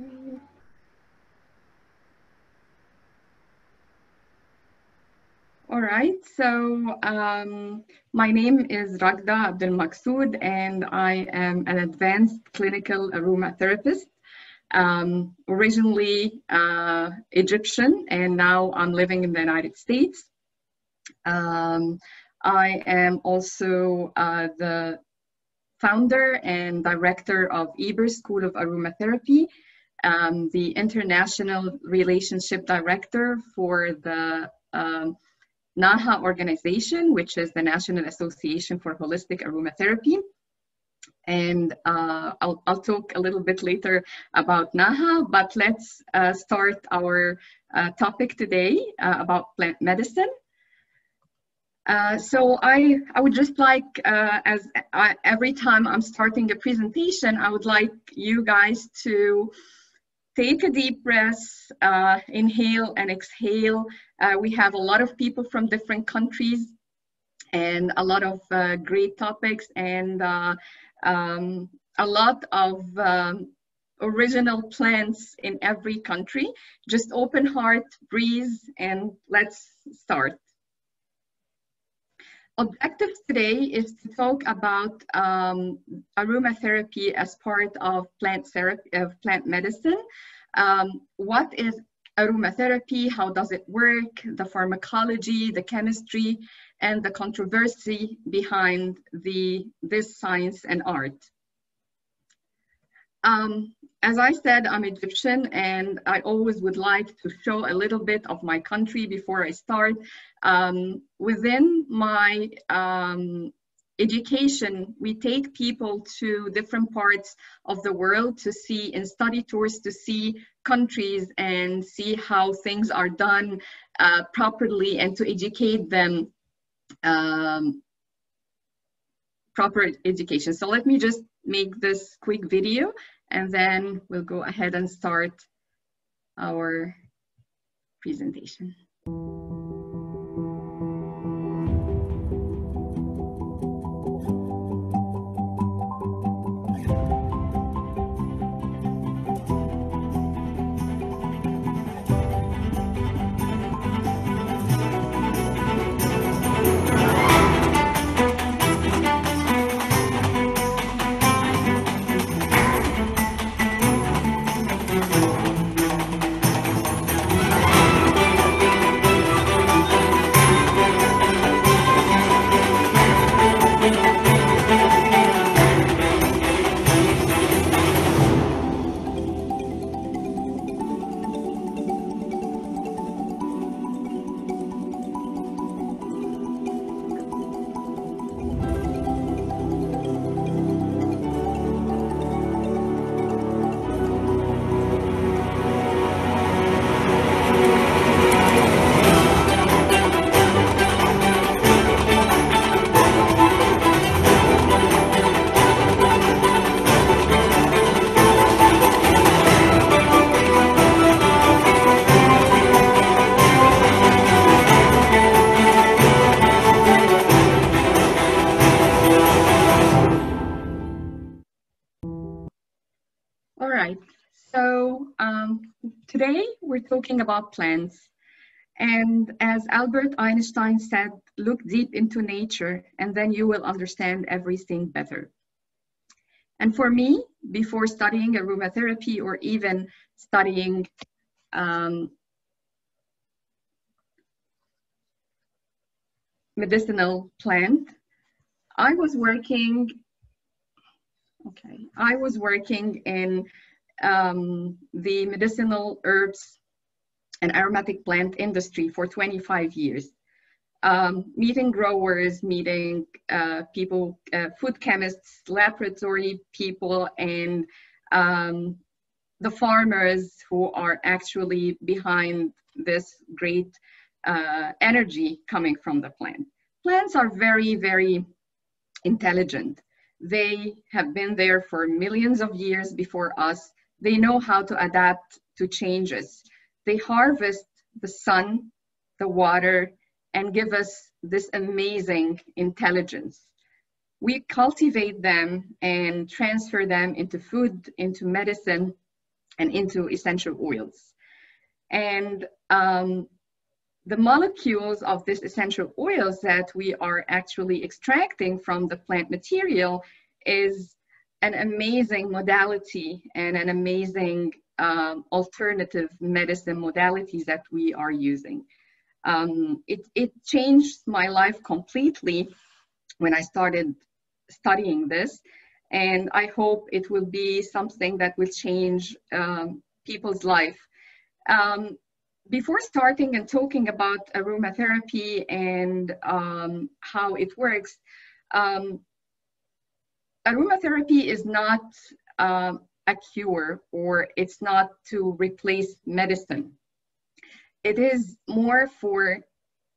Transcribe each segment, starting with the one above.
All right, so um, my name is Raghda Abdel Maksoud and I am an advanced clinical aromatherapist, um, originally uh, Egyptian and now I'm living in the United States. Um, I am also uh, the founder and director of Ebers School of Aromatherapy, um, the international relationship director for the um, NAHA organization, which is the National Association for Holistic Aromatherapy. And uh, I'll, I'll, talk a little bit later about NAHA, but let's uh, start our uh, topic today uh, about plant medicine. Uh, so I, I would just like, uh, as I, every time I'm starting a presentation, I would like you guys to take a deep breath, uh, inhale and exhale. Uh, we have a lot of people from different countries and a lot of uh, great topics and uh, um, a lot of um, original plants in every country. Just open heart, breathe, and let's start objectives today is to talk about um, aromatherapy as part of plant therapy, of plant medicine. Um, what is aromatherapy? How does it work? The pharmacology, the chemistry, and the controversy behind the this science and art. Um, as I said, I'm Egyptian and I always would like to show a little bit of my country before I start. Um, within my um, education, we take people to different parts of the world to see and study tours to see countries and see how things are done uh, properly and to educate them um, proper education. So let me just make this quick video and then we'll go ahead and start our presentation. Talking about plants. And as Albert Einstein said, look deep into nature and then you will understand everything better. And for me, before studying aromatherapy or even studying um, medicinal plant, I was working, okay, I was working in um, the medicinal herbs and aromatic plant industry for 25 years. Um, meeting growers, meeting uh, people, uh, food chemists, laboratory people, and um, the farmers who are actually behind this great uh, energy coming from the plant. Plants are very, very intelligent. They have been there for millions of years before us. They know how to adapt to changes. They harvest the sun, the water, and give us this amazing intelligence. We cultivate them and transfer them into food, into medicine, and into essential oils. And um, the molecules of these essential oils that we are actually extracting from the plant material is an amazing modality and an amazing um, alternative medicine modalities that we are using. Um, it, it changed my life completely when I started studying this. And I hope it will be something that will change um, people's life. Um, before starting and talking about aromatherapy and um, how it works, um, aromatherapy is not a cure or it's not to replace medicine. It is more for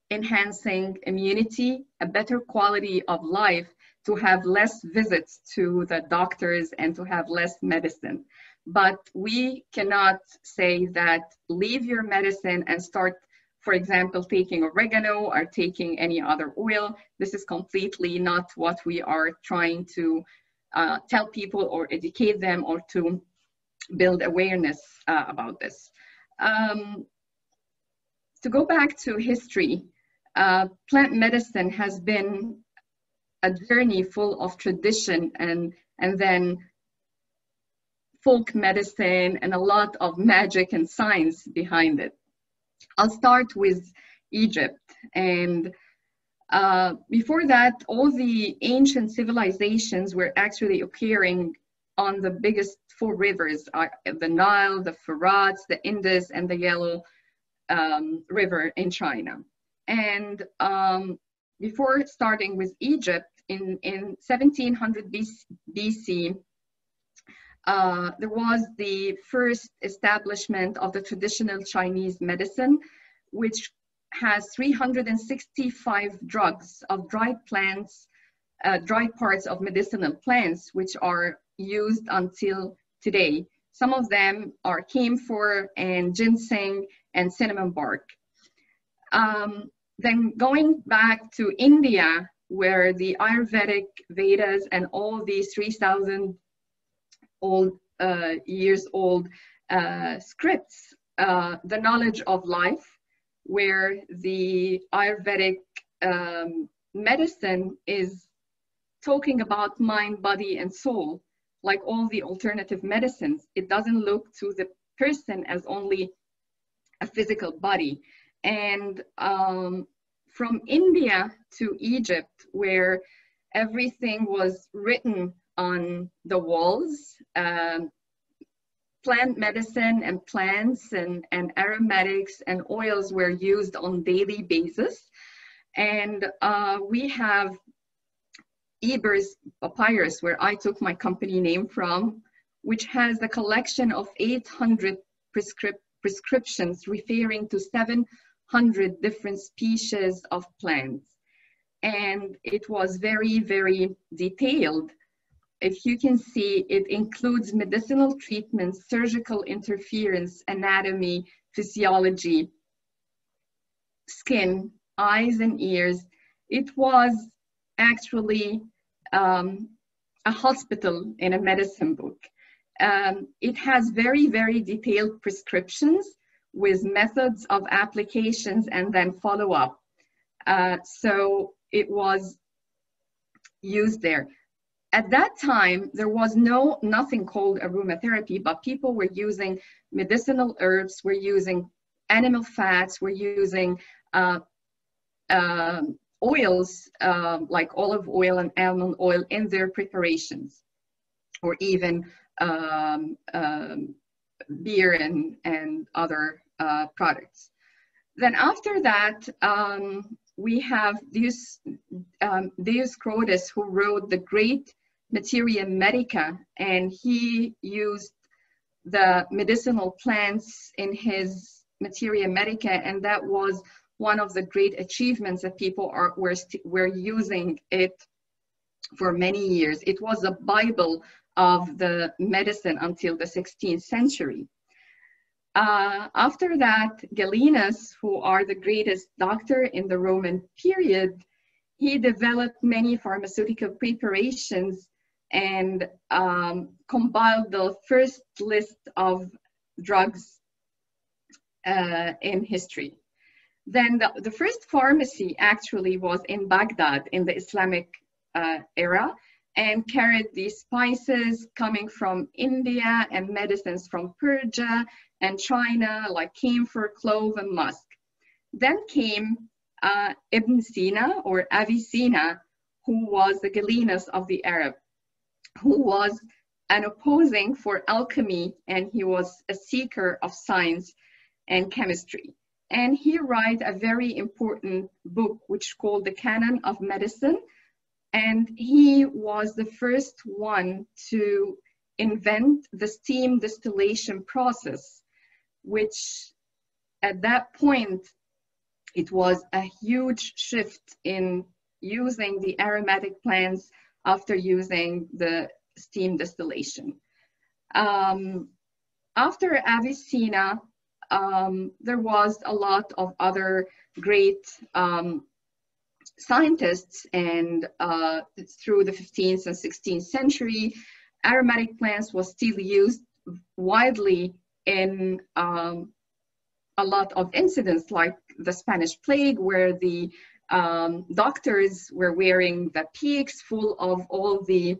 enhancing immunity, a better quality of life, to have less visits to the doctors and to have less medicine. But we cannot say that leave your medicine and start, for example, taking oregano or taking any other oil. This is completely not what we are trying to uh, tell people or educate them or to build awareness uh, about this. Um, to go back to history, uh, plant medicine has been a journey full of tradition and, and then folk medicine and a lot of magic and science behind it. I'll start with Egypt. And uh, before that, all the ancient civilizations were actually occurring on the biggest four rivers, uh, the Nile, the Furat, the Indus, and the Yellow um, River in China. And um, before starting with Egypt, in, in 1700 BC, uh, there was the first establishment of the traditional Chinese medicine, which has 365 drugs of dried plants, uh, dried parts of medicinal plants, which are used until today. Some of them are camphor and ginseng and cinnamon bark. Um, then going back to India, where the Ayurvedic Vedas and all these 3,000 old uh, years old uh, scripts, uh, the knowledge of life, where the Ayurvedic um, medicine is talking about mind, body, and soul, like all the alternative medicines. It doesn't look to the person as only a physical body. And um, from India to Egypt, where everything was written on the walls, um, plant medicine and plants and, and aromatics and oils were used on daily basis. And uh, we have Ebers Papyrus, where I took my company name from, which has a collection of 800 prescrip prescriptions referring to 700 different species of plants. And it was very, very detailed. If you can see, it includes medicinal treatments, surgical interference, anatomy, physiology, skin, eyes and ears. It was actually um, a hospital in a medicine book. Um, it has very, very detailed prescriptions with methods of applications and then follow up. Uh, so it was used there. At that time, there was no nothing called aromatherapy, but people were using medicinal herbs, were using animal fats, were using uh, uh, oils um, like olive oil and almond oil in their preparations, or even um, um, beer and, and other uh, products. Then after that, um, we have Deus, um, Dioscorides who wrote the great Materia Medica and he used the medicinal plants in his Materia Medica and that was one of the great achievements that people are, were, were using it for many years. It was the Bible of the medicine until the 16th century. Uh, after that, Galenus, who are the greatest doctor in the Roman period, he developed many pharmaceutical preparations and um, compiled the first list of drugs uh, in history. Then the, the, first pharmacy actually was in Baghdad in the Islamic uh, era and carried these spices coming from India and medicines from Persia and China like camphor, clove, and musk. Then came uh, Ibn Sina or Avicenna, who was the Galenus of the Arab, who was an opposing for alchemy and he was a seeker of science and chemistry. And he wrote a very important book which called the Canon of Medicine. And he was the first one to invent the steam distillation process, which at that point, it was a huge shift in using the aromatic plants after using the steam distillation. Um, after Avicenna, um, there was a lot of other great um, scientists and uh, through the 15th and 16th century, aromatic plants was still used widely in um, a lot of incidents like the Spanish plague where the um, doctors were wearing the peaks full of all the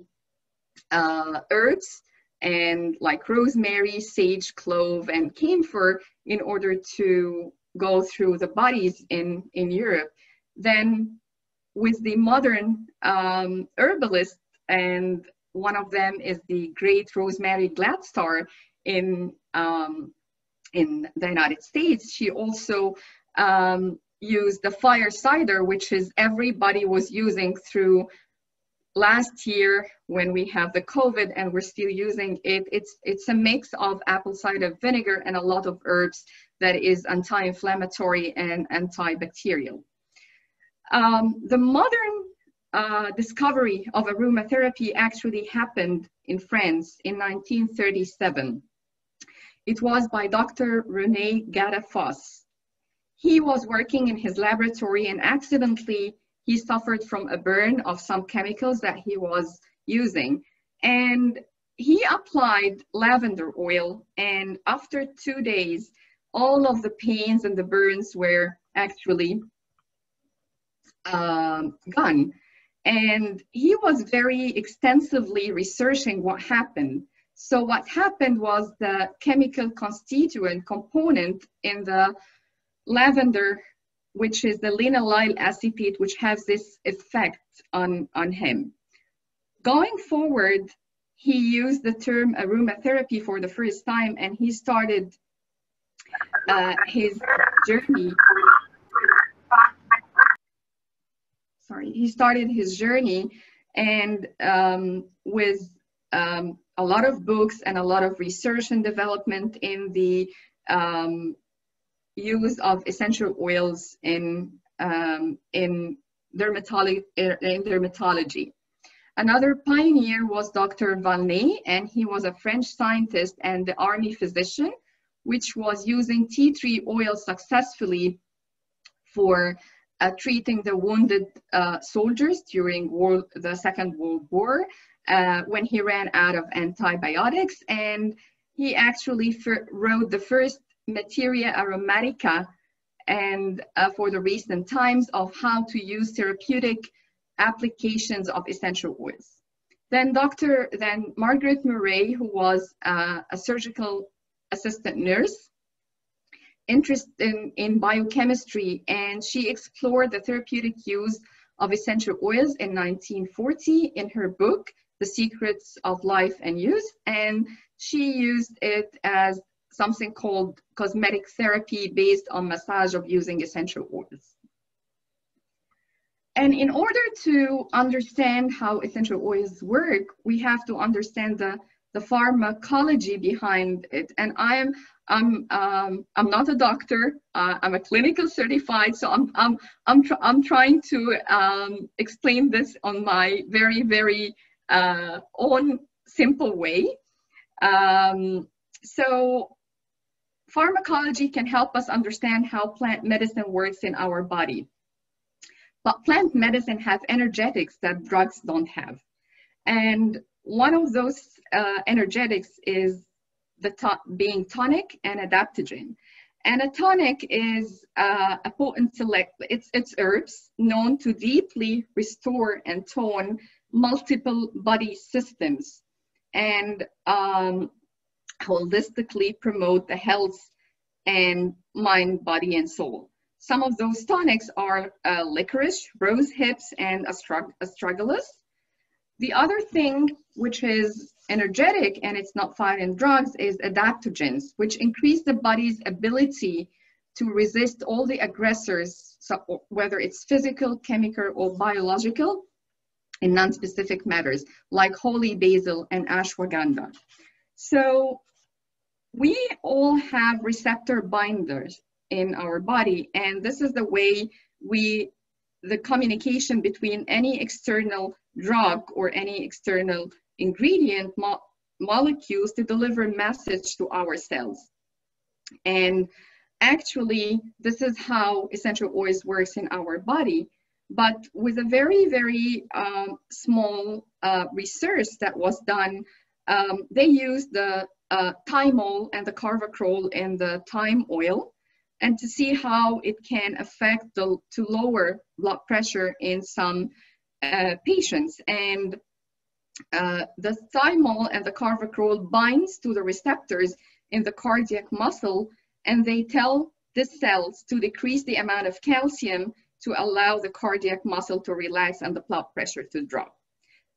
uh, herbs and like rosemary, sage, clove, and camphor in order to go through the bodies in, in Europe. Then with the modern um, herbalists, and one of them is the great Rosemary Gladstar in, um, in the United States, she also um, used the fire cider, which is everybody was using through last year when we have the COVID and we're still using it, it's, it's a mix of apple cider vinegar and a lot of herbs that is anti-inflammatory and antibacterial. Um, the modern uh, discovery of aromatherapy actually happened in France in 1937. It was by Dr. Rene Gattefosse. He was working in his laboratory and accidentally he suffered from a burn of some chemicals that he was using. And he applied lavender oil, and after two days, all of the pains and the burns were actually um, gone. And he was very extensively researching what happened. So what happened was the chemical constituent component in the lavender which is the linalyl acetate, which has this effect on, on him. Going forward, he used the term aromatherapy for the first time and he started uh, his journey. Sorry, he started his journey and um, with um, a lot of books and a lot of research and development in the um, use of essential oils in, um, in, dermatology, in dermatology. Another pioneer was Dr. Valnet, and he was a French scientist and the army physician, which was using tea tree oil successfully for uh, treating the wounded uh, soldiers during world, the Second World War uh, when he ran out of antibiotics. And he actually wrote the first materia aromatica and uh, for the recent times of how to use therapeutic applications of essential oils. Then Dr. then Margaret Maury, who was uh, a surgical assistant nurse, interested in, in biochemistry, and she explored the therapeutic use of essential oils in 1940 in her book, The Secrets of Life and Use, and she used it as something called cosmetic therapy based on massage of using essential oils. And in order to understand how essential oils work, we have to understand the, the pharmacology behind it. And I'm, I'm, um, I'm not a doctor, uh, I'm a clinical certified, so I'm, I'm, I'm, tr I'm trying to um, explain this on my very, very uh, own simple way. Um, so Pharmacology can help us understand how plant medicine works in our body. But plant medicine has energetics that drugs don't have. And one of those uh, energetics is the being tonic and adaptogen. And a tonic is uh, a potent select, it's, it's herbs known to deeply restore and tone multiple body systems and um, holistically promote the health and mind, body, and soul. Some of those tonics are uh, licorice, rose hips, and astragalus. The other thing, which is energetic and it's not found in drugs, is adaptogens, which increase the body's ability to resist all the aggressors, so whether it's physical, chemical, or biological, in non-specific matters, like holy basil and ashwagandha. So we all have receptor binders in our body, and this is the way we, the communication between any external drug or any external ingredient mo molecules to deliver message to our cells. And actually, this is how essential oils works in our body. But with a very, very um, small uh, research that was done, um, they used the uh, thymol and the carvacrol and the thyme oil and to see how it can affect the, to lower blood pressure in some uh, patients. And uh, the thymol and the carvacrol binds to the receptors in the cardiac muscle, and they tell the cells to decrease the amount of calcium to allow the cardiac muscle to relax and the blood pressure to drop.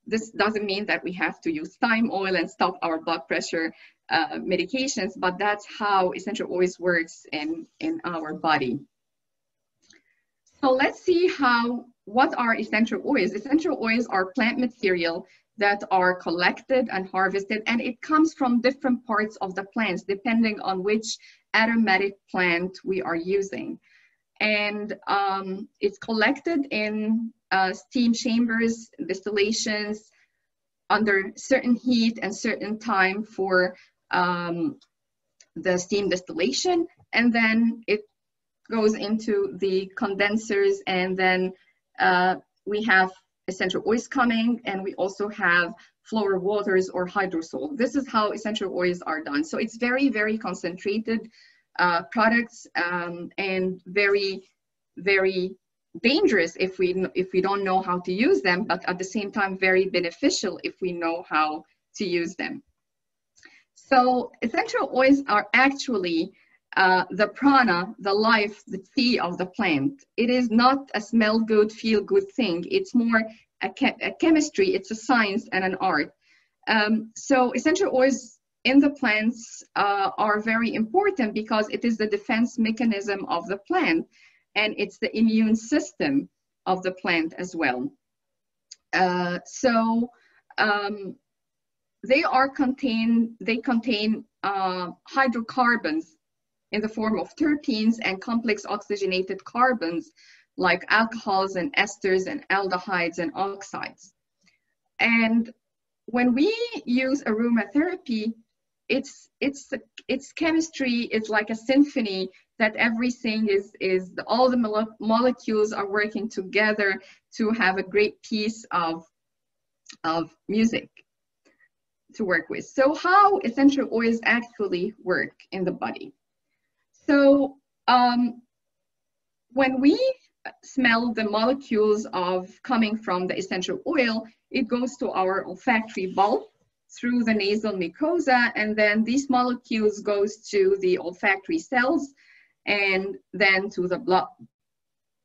This doesn't mean that we have to use thyme oil and stop our blood pressure uh, medications, but that's how essential oils works in, in our body. So let's see how what are essential oils? Essential oils are plant material that are collected and harvested, and it comes from different parts of the plants depending on which aromatic plant we are using. And um, it's collected in uh, steam chambers, distillations, under certain heat and certain time for um, the steam distillation, and then it goes into the condensers and then uh, we have essential oils coming and we also have flower waters or hydrosol. This is how essential oils are done. So it's very, very concentrated uh, products um, and very, very dangerous if we, if we don't know how to use them, but at the same time, very beneficial if we know how to use them. So essential oils are actually uh, the prana, the life, the tea of the plant. It is not a smell good, feel good thing. It's more a, a chemistry, it's a science and an art. Um, so essential oils in the plants uh, are very important because it is the defense mechanism of the plant and it's the immune system of the plant as well. Uh, so um, they are contain, they contain uh, hydrocarbons in the form of terpenes and complex oxygenated carbons like alcohols and esters and aldehydes and oxides. And when we use aromatherapy, it's it's it's chemistry it's like a symphony that everything is is all the mole molecules are working together to have a great piece of of music to work with. So how essential oils actually work in the body? So um, when we smell the molecules of coming from the essential oil, it goes to our olfactory bulb through the nasal mucosa, and then these molecules goes to the olfactory cells, and then to the blood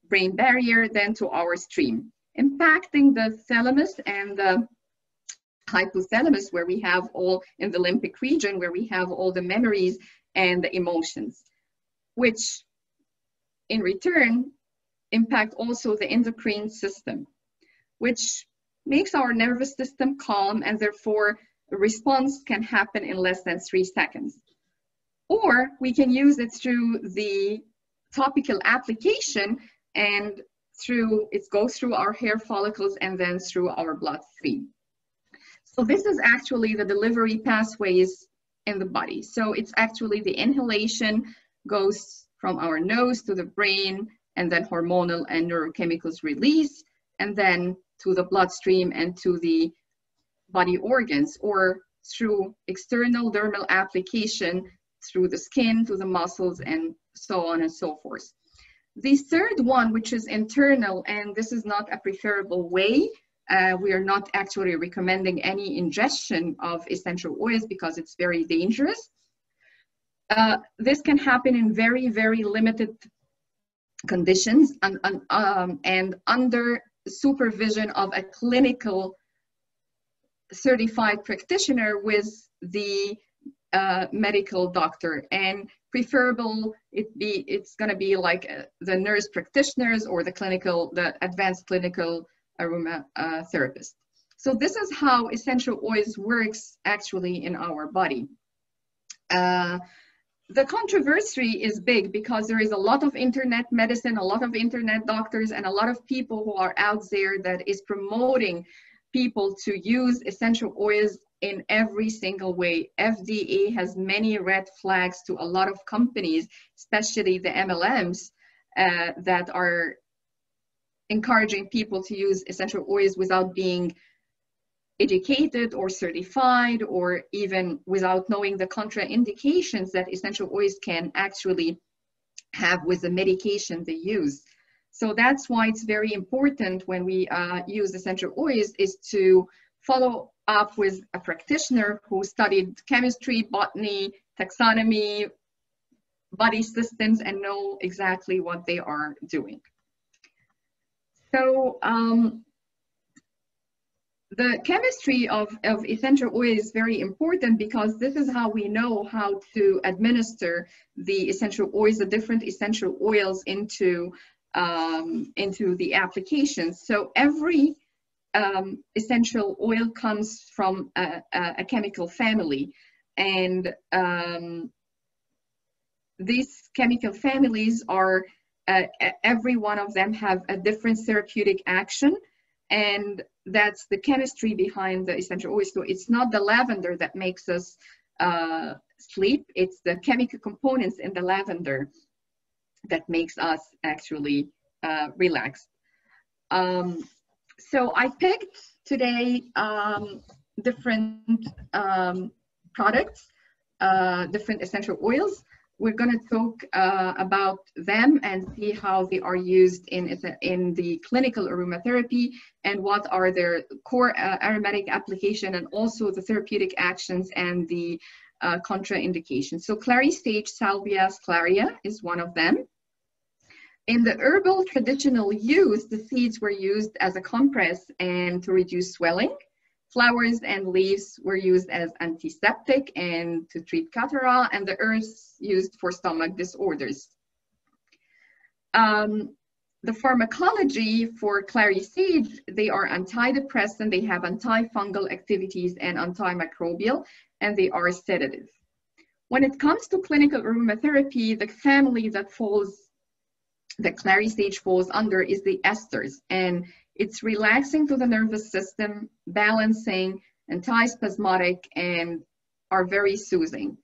brain barrier, then to our stream, impacting the thalamus and the hypothalamus, where we have all in the limbic region, where we have all the memories and the emotions which in return impact also the endocrine system, which makes our nervous system calm and therefore response can happen in less than three seconds. Or we can use it through the topical application and through, it goes through our hair follicles and then through our bloodstream. So this is actually the delivery pathways in the body. So it's actually the inhalation goes from our nose to the brain, and then hormonal and neurochemicals release, and then to the bloodstream and to the body organs, or through external dermal application through the skin to the muscles and so on and so forth. The third one, which is internal, and this is not a preferable way, uh, we are not actually recommending any ingestion of essential oils because it's very dangerous. Uh, this can happen in very, very limited conditions and, and, um, and under supervision of a clinical certified practitioner with the uh, medical doctor and preferable it be it's going to be like uh, the nurse practitioners or the clinical the advanced clinical aroma uh, therapist so this is how essential oils works actually in our body uh, the controversy is big because there is a lot of internet medicine a lot of internet doctors and a lot of people who are out there that is promoting people to use essential oils in every single way. FDA has many red flags to a lot of companies, especially the MLMs, uh, that are encouraging people to use essential oils without being educated or certified or even without knowing the contraindications that essential oils can actually have with the medication they use. So that's why it's very important when we uh, use essential oils is to follow up with a practitioner who studied chemistry, botany, taxonomy, body systems, and know exactly what they are doing. So um, the chemistry of, of essential oil is very important because this is how we know how to administer the essential oils, the different essential oils into um, into the applications. So every um, essential oil comes from a, a chemical family and um, these chemical families are uh, every one of them have a different therapeutic action and that's the chemistry behind the essential oils so it's not the lavender that makes us uh, sleep it's the chemical components in the lavender that makes us actually uh, relaxed. Um, so I picked today um, different um, products, uh, different essential oils. We're going to talk uh, about them and see how they are used in, in the clinical aromatherapy and what are their core uh, aromatic application and also the therapeutic actions and the uh, contraindications. So clary sage salvia sclarea is one of them. In the herbal traditional use, the seeds were used as a compress and to reduce swelling. Flowers and leaves were used as antiseptic and to treat catarrh, and the herbs used for stomach disorders. Um, the pharmacology for clary sage, they are antidepressant, they have antifungal activities and antimicrobial, and they are sedative. When it comes to clinical aromatherapy, the family that falls the clary sage falls under is the esters. And it's relaxing to the nervous system, balancing, antispasmodic, and are very soothing.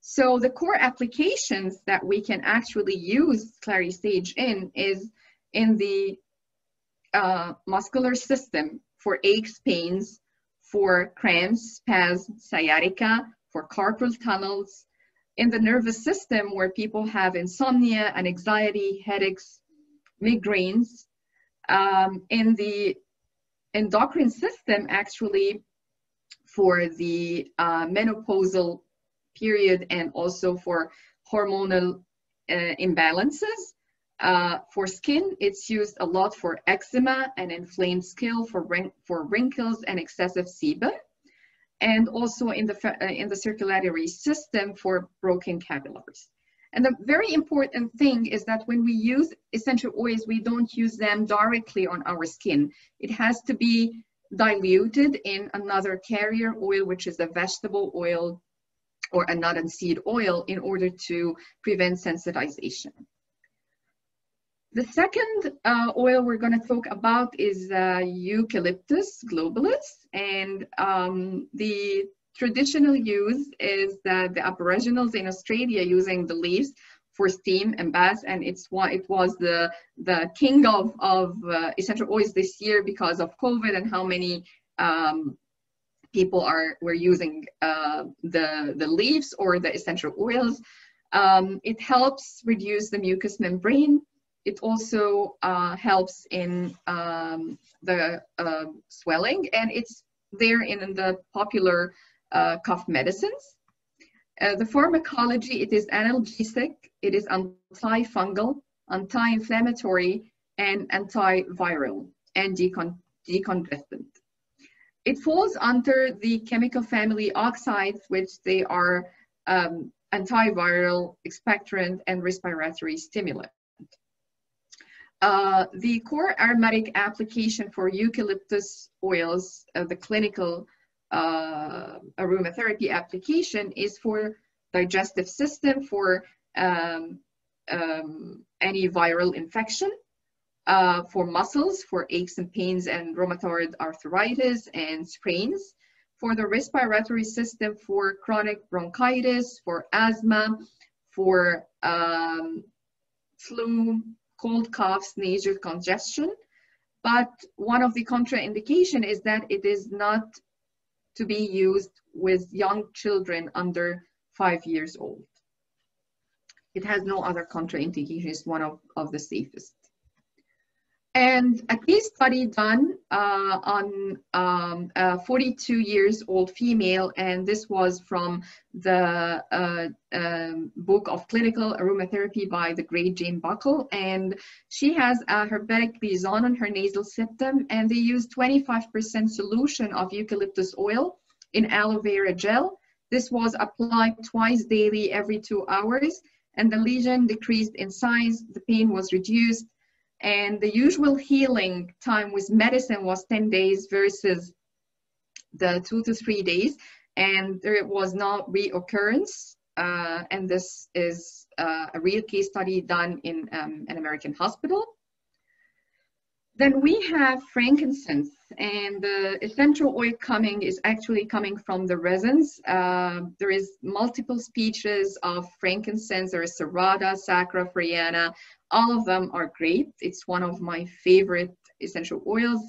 So the core applications that we can actually use clary sage in is in the uh, muscular system for aches, pains, for cramps, spasms, sciatica, for carpal tunnels, in the nervous system where people have insomnia and anxiety, headaches, migraines. Um, in the endocrine system, actually, for the uh, menopausal period and also for hormonal uh, imbalances. Uh, for skin, it's used a lot for eczema and inflamed skin, for, for wrinkles and excessive sebum and also in the, uh, in the circulatory system for broken capillaries. And the very important thing is that when we use essential oils, we don't use them directly on our skin. It has to be diluted in another carrier oil, which is a vegetable oil or a nut and seed oil in order to prevent sensitization. The second uh, oil we're going to talk about is uh, Eucalyptus globulus, and um, the traditional use is that the Aboriginals in Australia using the leaves for steam and baths, and it's what it was the the king of of uh, essential oils this year because of COVID and how many um, people are were using uh, the the leaves or the essential oils. Um, it helps reduce the mucous membrane. It also uh, helps in um, the uh, swelling, and it's there in, in the popular uh, cough medicines. Uh, the pharmacology, it is analgesic, it is antifungal, anti-inflammatory, and antiviral, and decon decongestant. It falls under the chemical family oxides, which they are um, antiviral, expectorant, and respiratory stimulant. Uh, the core aromatic application for eucalyptus oils, uh, the clinical uh, aromatherapy application is for digestive system, for um, um, any viral infection, uh, for muscles, for aches and pains and rheumatoid arthritis and sprains, for the respiratory system, for chronic bronchitis, for asthma, for um, flu, cold coughs, nasal congestion. But one of the contraindication is that it is not to be used with young children under five years old. It has no other contraindication, it's one of, of the safest. And a case study done uh, on um, a 42 years old female, and this was from the uh, um, book of clinical aromatherapy by the great Jane Buckle. And she has a herpetic lesion on her nasal septum, and they used 25% solution of eucalyptus oil in aloe vera gel. This was applied twice daily every two hours, and the lesion decreased in size, the pain was reduced, and the usual healing time with medicine was 10 days versus the two to three days. And there was no reoccurrence uh, and this is uh, a real case study done in um, an american hospital. Then we have frankincense and the essential oil coming is actually coming from the resins. Uh, there is multiple species of frankincense. There is Serrata, Sacra, Frereana. All of them are great. It's one of my favorite essential oils.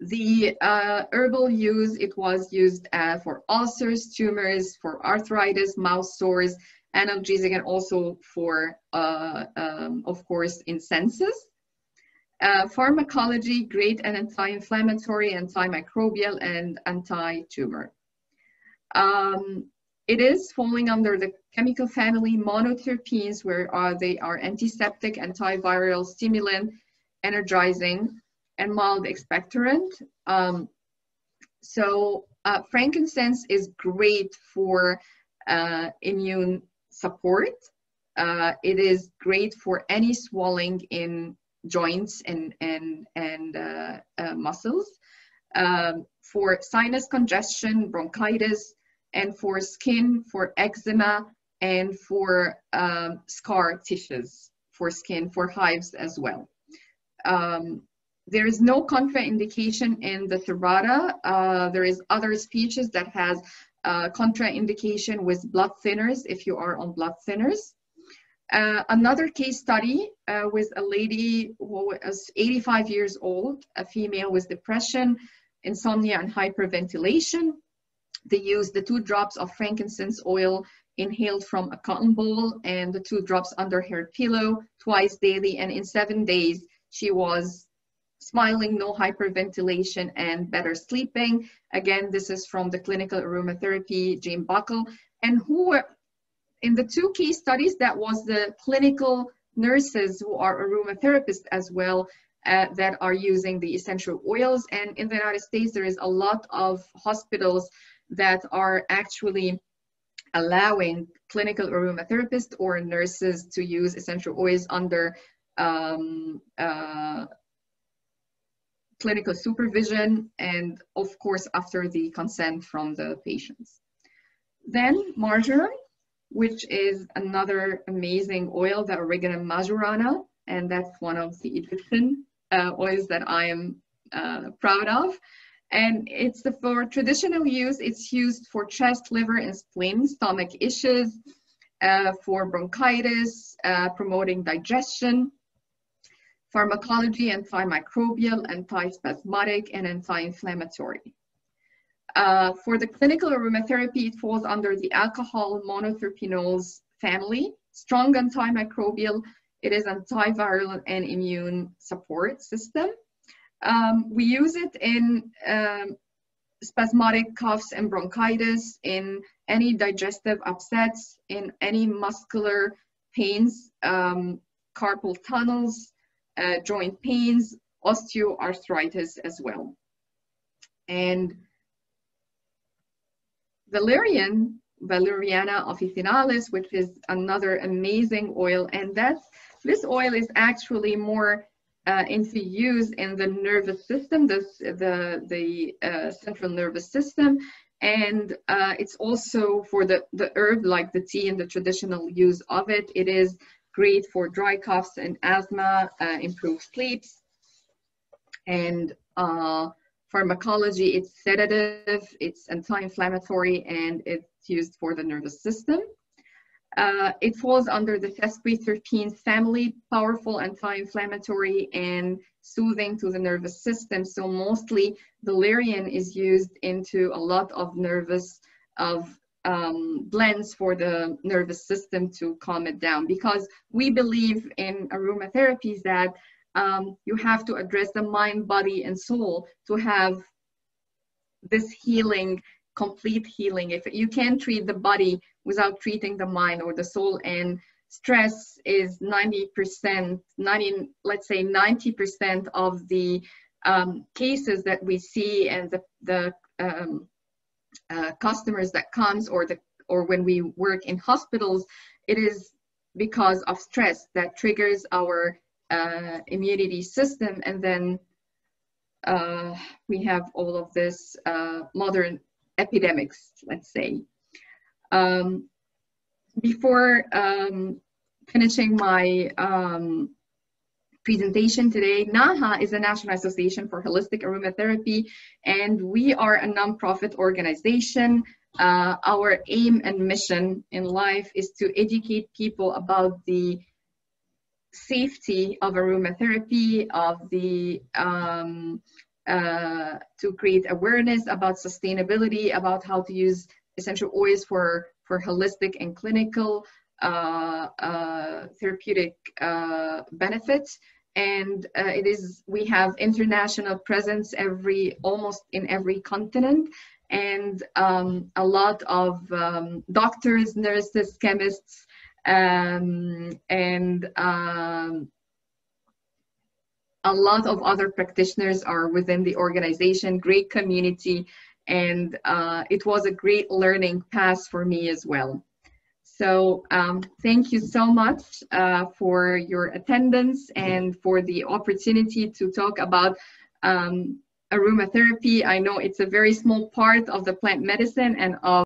The uh, herbal use, it was used uh, for ulcers, tumors, for arthritis, mouth sores, analgesic, and also for, uh, um, of course, incenses. Uh, pharmacology, great and anti-inflammatory, antimicrobial, and anti-tumor. Um, it is falling under the chemical family monoterpenes, where uh, they are antiseptic, antiviral, stimulant, energizing, and mild expectorant. Um, so uh, frankincense is great for uh, immune support. Uh, it is great for any swelling in joints and, and, and uh, uh, muscles, um, for sinus congestion, bronchitis, and for skin, for eczema, and for um, scar tissues, for skin, for hives as well. Um, there is no contraindication in the Serrata. Uh, there is other species that has uh, contraindication with blood thinners if you are on blood thinners. Uh, another case study uh, with a lady who was 85 years old, a female with depression, insomnia, and hyperventilation. They used the two drops of frankincense oil inhaled from a cotton ball and the two drops under her pillow twice daily. And in seven days, she was smiling, no hyperventilation, and better sleeping. Again, this is from the clinical aromatherapy, Jane Buckle. And who were in the two key studies, that was the clinical nurses who are aromatherapists as well uh, that are using the essential oils. And in the United States, there is a lot of hospitals that are actually allowing clinical aromatherapists or nurses to use essential oils under um, uh, clinical supervision and of course after the consent from the patients. Then marjoram which is another amazing oil, the Origanum majorana, and that's one of the Egyptian uh, oils that I am uh, proud of. And it's the, for traditional use, it's used for chest, liver, and spleen, stomach issues, uh, for bronchitis, uh, promoting digestion, pharmacology, antimicrobial, antispasmodic, and anti-inflammatory. Uh, for the clinical aromatherapy, it falls under the alcohol monoterpenols family. Strong antimicrobial, it is antiviral and immune support system. Um, we use it in um, spasmodic coughs and bronchitis, in any digestive upsets, in any muscular pains, um, carpal tunnels, uh, joint pains, osteoarthritis as well. And valerian, Valeriana officinalis, which is another amazing oil, and that's this oil is actually more uh, into use in the nervous system, the, the, the uh, central nervous system. And uh, it's also for the, the herb, like the tea and the traditional use of it. It is great for dry coughs and asthma, uh, sleeps. And uh, pharmacology, it's sedative, it's anti-inflammatory, and it's used for the nervous system. Uh, it falls under the sesquiterpene family, powerful anti-inflammatory and soothing to the nervous system. So mostly valerian is used into a lot of nervous of um, blends for the nervous system to calm it down because we believe in aromatherapies that um, you have to address the mind, body, and soul to have this healing, complete healing. If you can't treat the body without treating the mind or the soul, and stress is 90%, 90, let's say 90% of the um, cases that we see and the, the um, uh, customers that comes or the or when we work in hospitals, it is because of stress that triggers our uh, immunity system, and then uh, we have all of this uh, modern epidemics, let's say. Um, before um, finishing my um, presentation today. NAHA is the National Association for Holistic Aromatherapy, and we are a nonprofit organization. Uh, our aim and mission in life is to educate people about the safety of aromatherapy, of the um, uh, to create awareness about sustainability, about how to use essential oils for for holistic and clinical uh, uh, therapeutic uh, benefits. And uh, it is we have international presence every almost in every continent. And um, a lot of um, doctors nurses chemists um, and um, a lot of other practitioners are within the organization great community and uh, it was a great learning path for me as well so um, thank you so much uh, for your attendance and for the opportunity to talk about um, aromatherapy. I know it's a very small part of the plant medicine and of